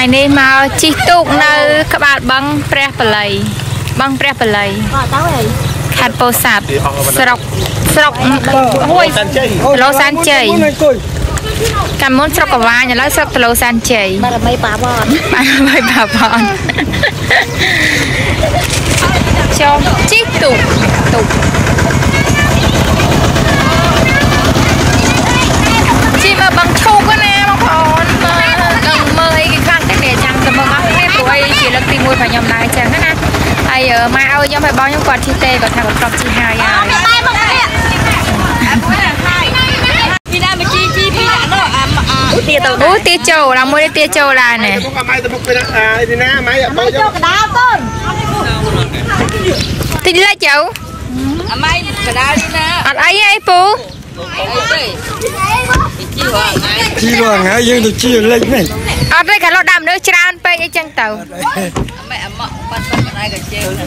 ថ្ងៃនេះមកជិះទូកនៅ ក្បាលបឹងព្រះបល័យបឹងព្រះបល័យអត់ទៅអីខេត្តពោធិ៍សាត់ស្រុកស្រុកហួយសាន់ជ័យតឡូសានជ័យកាលមុនស្រុកកវាញឥឡូវស្រុកតឡូសានជ័យបារមីប៉ាវ៉ាន់បានហើយបាបងចូលជិះទូកទូកជិះមកបឹងឈូកណាបងប្អូនមើលដឹងមើលអីគេខ្លះតែគេចាំទៅមើលអស់គ្នាព្រោះអីជាលើកទី1របស់ខ្ញុំដែរអញ្ចឹងណាហើយ ម៉ែឲ្យខ្ញុំឲ្យបងខ្ញុំគាត់ជិះទេគាត់ថាគាត់គ្រប់ជិះហើយហើយតែមកនេះពីណាមកជីជីពីណានោះអាអូទីទៅអូទាចូលឡើងមួយនេះទាចូលឡើងណែទៅមុខអាម៉ៃទៅមុខទៅណាអានេះណាម៉ៃអបមកយយកកដាលកូនតិចលេចទៅអាម៉ៃកដាលនេះណាអត់អីអីពូអីទេជីវ៉ាម៉ៃជីរងហើយយើងទៅជីលេចនេះ អត់ទេកាលលោកដាក់មនុស្សច្រើនពេកអីចឹងទៅម៉ៃអាម៉ាក់បាត់បាត់ដៃក៏ជេវណា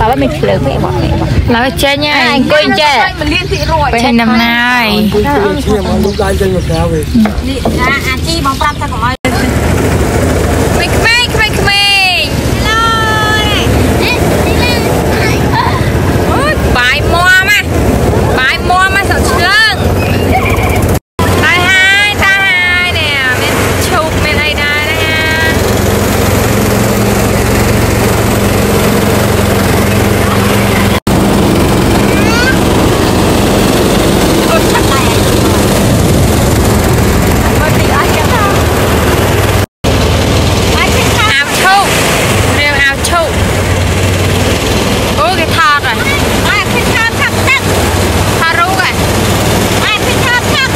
តើមិនភ្លើងពេកមកឡើយចេញហើយអង្គុយចេះមិនលៀនទីរួយពេញដំណើរពុយពុយឈាមមកលុបដៃចេញមកក្រៅវិញនេះអាអាជីបងប្រាប់ថាកុំឲ្យ ក្មេងក្មេងក្មេងអូយបាយមមណាបាយមមណាសក់ឆ្លើងហើយហើយតាហើយនេះមានឈូកមានអីដែរណា អូឆាប់ដែរមកទីអីចឹងណាអាចទេខា អាវឈូករៀងអាវឈូកអូគេថតហើយ អាចទេខាខាប់ទឹក ថតរូបហើយ អាចទេខាខាប់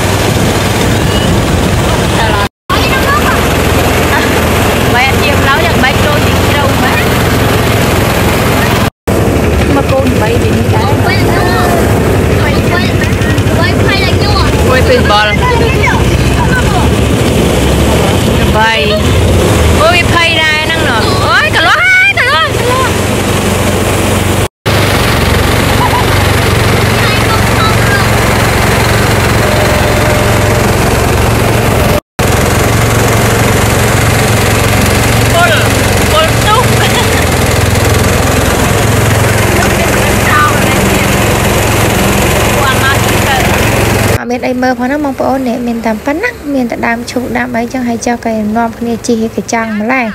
បែរជាផ្លូវយ៉ាងបែកចូលទីជ្រៅមែនមកកូនបីវិញដែរ វិញទៅវិញវិញវិញផៃឡើងញ័រ មួយពីបលបីអូយភ័យដែរហ្នឹងណអូយកន្លោះហើយកន្លោះកន្លោះ ពលពលទុក អត់ មានអីមើលផងណាបងប្អូននេះមានតែប៉ុណ្ណាមានតែដើមឈូកដើមអីចឹងហើយចុះក៏នាំគ្នាជីកញ្ចាំងម្ល៉េះ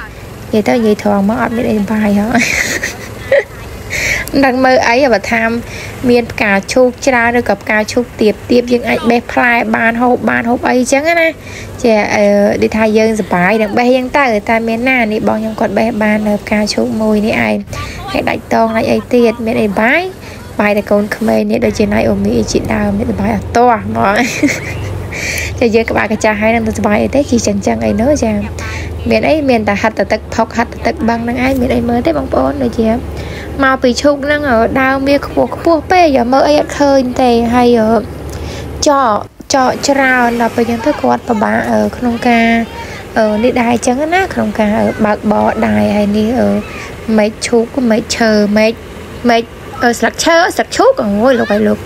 និយាយទៅនិយាយត្រង់មកអត់មានអីបាយហ៎ដឹងមើលអីបើថាមានផ្កាឈូកច្រើនឬក៏ផ្កាឈូកទៀបទៀបយើងអាចបេះផ្លែបានហូបបានហូបអីចឹងណាជាអឺដូចថាយើងសប្បាយនឹងបេះយ៉ាងទៅតែមានណានេះបងខ្ញុំគាត់បេះបាននៅផ្កាឈូកមួយនេះឯងហើយដាច់តងដាច់អីទៀតមានអីបាយ បាយតែកូនក្មេងនេះដូចជាណៃអូមីជាដើមនេះសប្បាយអត់តោះហ្មងចាយើងក្បាលកាចាស់ហើយនឹងទៅសប្បាយអីទេជីចឹងចឹងអីនោះចាមានអីមានតែហិតតែទឹកផុកហិតតែទឹកបឹងហ្នឹងឯងមានអីមើលទេបងប្អូនដូចជាមកពីឈូកហ្នឹងដើមវាខ្ពស់ខ្ពស់ពេកយកមើលអីអត់ឃើញទេហើយចកចកច្រើនដល់ពេលចឹងទៅគាត់ពិបាកអឺក្នុងការអឺនេះដែរចឹងណាក្នុងការអឺបើកបរដែរហើយនេះអឺមេឃឈូកមេឃឈើមេឃមេឃអឺ ស្លឹកឈើស្លឹកឈូកអូយលោកហើយលោក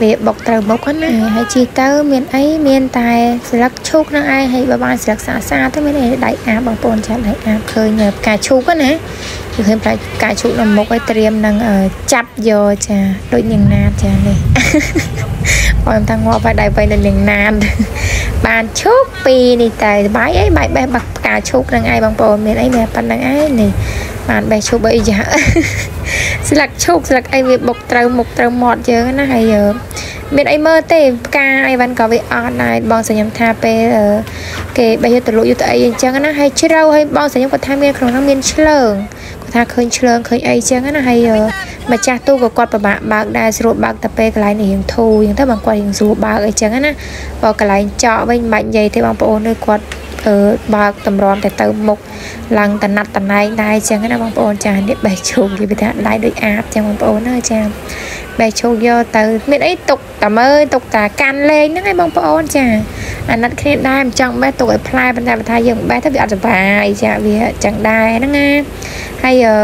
វាបុកត្រូវមុខហ្នឹងណាហើយជីទៅមានអីមានតែស្លឹកឈូកហ្នឹងឯងហើយបើបានស្លឹកសាសាទៅមានអីដៃអាបងប្អូនចាត់ដៃអាឃើញផ្កាឈូកហ្នឹងណាគឺឃើញផ្កាឈូកនៅមុខឲ្យត្រៀមនឹងចាប់យកចាដូចនាងណាតចានេះបងតាងាប់ឲ្យដៃវៃនៅនាងណាតបានឈូកពីរនេះតែបាយអីបាយបេះបាក់ផ្កាឈូកហ្នឹងឯងបងប្អូនមានអីមានប៉ុណ្្នឹងឯងនេះបានបេះឈូកអីយ៉ា ស្លឹកឈូកស្លឹកអីវាបុកត្រូវមុខត្រូវមាត់យើងណាហើយអឺមានអីមើលទេផ្កាអីវ៉ាន់ក៏វាអត់ដែរបងសញ្ញាថាពេលអឺគេបេះយកទៅលក់យកទៅអីអញ្ចឹងណាហើយជ្រៅហើយបងសញ្ញាគាត់ថាមានក្នុងហ្នឹងមានឆ្លើងគាត់ថាឃើញឆ្លើងឃើញអីអញ្ចឹងណាហើយអឺម្ចាស់ទូក៏គាត់ពិបាកបើកដែរស្រួលបើកតែពេលកន្លែងនេះរៀងធូរអញ្ចឹងទៅបងគាត់រៀងស្រួលបើកអីអញ្ចឹងណាបើកន្លែងចកវិញមិនបាច់និយាយទេបងប្អូនអើយគាត់អឺ បើកតម្រាំតែទៅមុខឡើងតណាត់តណែងដែរអញ្ចឹងណាបងប្អូនចានេះបេះជោគនិយាយថាដៃដូចអាបអញ្ចឹងបងប្អូនអើយចាបេះជោគយកទៅមានអីទុកតែមើលទុកតែកាន់លេងហ្នឹងឯងបងប្អូនចាអាណិតគ្នាដែរមិនចង់បេះទុកឲ្យផ្លែប៉ុន្តែបើថាយើងបេះទៅវាអត់សុបាយចាវាអញ្ចឹងដែរហ្នឹងណាហើយអឺ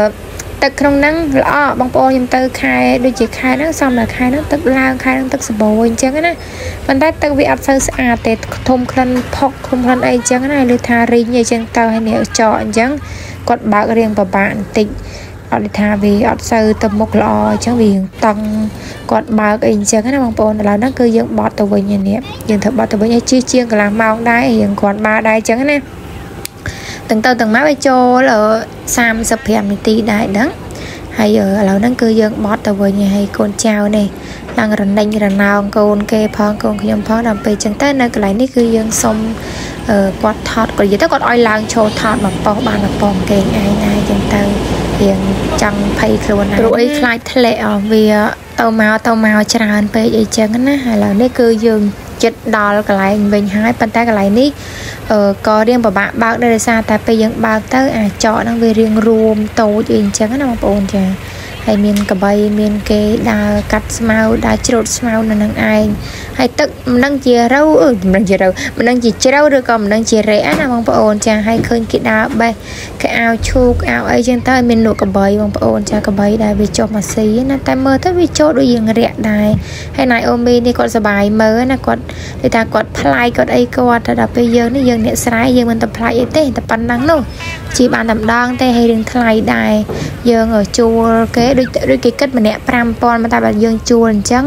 ទឹកក្នុងហ្នឹងល្អបងប្អូនខ្ញុំទៅខែដូចជាខែហ្នឹងសំដល់ខែហ្នឹងទឹកឡើងខែហ្នឹងទឹកសបោអញ្ចឹងណាប៉ុន្តែទឹកវាអត់សូវស្អាតទេធំក្លិនផុកធំក្លិនអីអញ្ចឹងណាឬថារីងអីអញ្ចឹងទៅហើយនេះចកអញ្ចឹងគាត់បើករៀងពិបាកបន្តិចអត់ថាវាអត់សូវទៅមុខល្អអញ្ចឹងវារៀងតឹងគាត់បើកអីអញ្ចឹងណាបងប្អូនឥឡូវហ្នឹងគឺយើងបត់ទៅវិញនេះយើងធ្វើបត់ទៅវិញឲ្យជិះជាងកន្លះម៉ោងដែររៀងគាត់បើដែរអញ្ចឹងណា ទាំងទៅទាំងមកវាចូល35នាទីដែរហ្នឹងហើយឥឡូវហ្នឹងគឺយើងបត់ទៅវិញហើយកូនចៅនេះឡើងរនិញរណោងកូនគេផងកូនខ្ញុំផងដល់ពេលចឹងទៅនៅកន្លែងនេះគឺយើងសុំគាត់ថតគាត់និយាយទៅគាត់ឲ្យឡើងឈរថតមកប៉ោះបានមកប៉ោះគេឯងដែរចឹងទៅរៀងចង់ភ័យខ្លួនណាព្រោះអីខ្លាចធ្លាក់វាទៅមកទៅមកច្រើនពេកអីចឹងណាឥឡូវនេះគឺយើង ចិត្តដល់កន្លែងវិញហើយប៉ុន្តែកន្លែងនេះអឺក៏រៀងពិបាកបើកដោយសារតែពេលយើងបើកទៅអាចកហ្នឹងវារៀងរួមតូចអីអញ្ចឹងណាបងប្អូនចា ហើយមានកបីមានគេដើរកាត់ស្មៅដើរច្រូតស្មៅនៅនឹងឯងហើយទឹកមិនដឹងជារូវអឺមិនដឹងជារូវមិនដឹងជាជ្រៅឬក៏មិនដឹងជារែណាបងប្អូនចាហើយឃើញគេដើរបេះគេអាវឈូកអាវអីចឹងទៅមានលក់កបីបងប្អូនចាកបីដែលវាចុះមកស៊ីណាតែមើលទៅវាចូលដូចយើងរាក់ដែរហើយណៃអូមីនេះគាត់សបាយមើលណាគាត់និយាយថាគាត់ផ្លាយគាត់អីគាត់តែដល់ពេលយើងនេះយើងអ្នកស្រ័យយើងមិនទៅផ្លាយអីទេតែប៉ុណ្ណឹងនោះជីបានតែម្ដងទេហើយរឿងថ្លៃដែរយើងជួលគេដូចដូចគេគិតម្នាក់5000តែបើយើងជួលអញ្ចឹង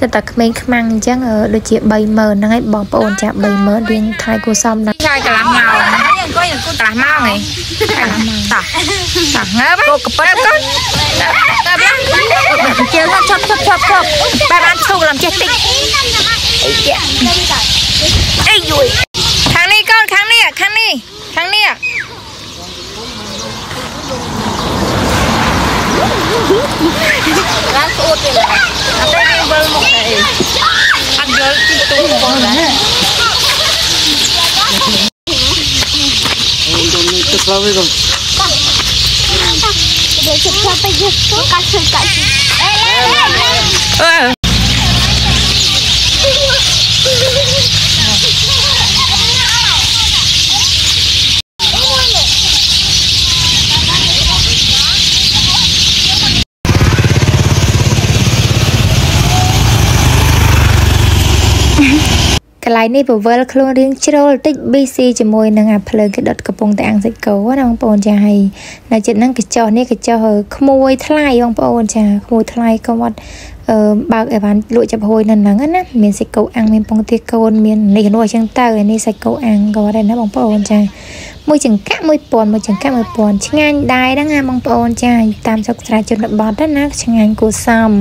សិតតែក្មេងខ្មាំងអញ្ចឹងដូចជា30000ហ្នឹងហើយបងប្អូនចា30000រៀងថៃគួសមណាស់ហើយកន្លះម៉ោងអង្គុយអង្គុយកន្លះម៉ោងហ៎កន្លះម៉ោងតោះតោះងើបកកប៉ិតកូនតើបានជើងគាត់ឈប់ឈប់ឈប់ឈប់បែបបានឈប់ឡើងចេះតិចអីយួយខាងនេះកូនខាងនេះខាងនេះខាងនេះ បានស្អួតទេអត់ទេវាវិលមកតែអត់យល់ទីទុំប ងដែរទឹកស្លាវិញកុំ Dia cakap apa je tu kasut kat sini. Eh, eh, eh. កន្លែងនេះពវល់ខ្លួនរៀងជ្រុលតិច BC ជាមួយនឹងអាភ្លើងគេដុតកំពុងតែអាំងសាច់គោណាបងប្អូនចាហើយនៅចិត្តហ្នឹងកញ្ចោះនេះកញ្ចោះក្មួយថ្លៃបងប្អូនចាក្មួយថ្លៃគាត់អឺបើកអីវ៉ាន់លក់ចាប់ហួយនៅហ្នឹងណាមានសាច់គោអាំងមានពងទាកូនមាននេះនោះអញ្ចឹងទៅហើយនេះសាច់គោអាំងគាត់ដែរណាបងប្អូនចាមួយចង្កាក់1000មួយចង្កាក់1000ឆ្ងាញ់ដែរហ្នឹងណាបងប្អូនចាតាមស្រុកស្រែជនបទណាឆ្ងាញ់គួរសម